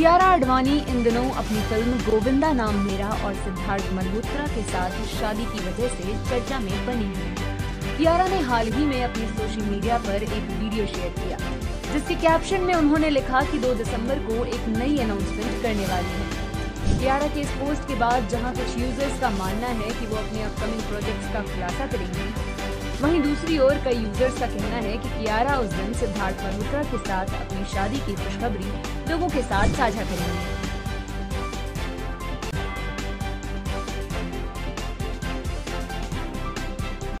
कियारा आडवाणी इन दिनों अपनी फ़िल्म गोविंदा नाम मेरा और सिद्धार्थ मल्होत्रा के साथ शादी की वजह से चर्चा में बनी है। कियारा ने हाल ही में अपनी सोशल मीडिया पर एक वीडियो शेयर किया, जिसके कैप्शन में उन्होंने लिखा कि 2 दिसंबर को एक नई अनाउंसमेंट करने वाली है। कियारा के इस पोस्ट के बाद जहाँ कुछ यूज़र्स का मानना है कि वो अपने अपकमिंग प्रोजेक्ट्स का खुलासा करेंगी वहीं दूसरी ओर कई यूज़र्स का कहना है कि कियारा उस दिन सिद्धार्थ मल्होत्रा के साथ अपनी शादी की खुशखबरी लोगों के साथ साझा करेंगे।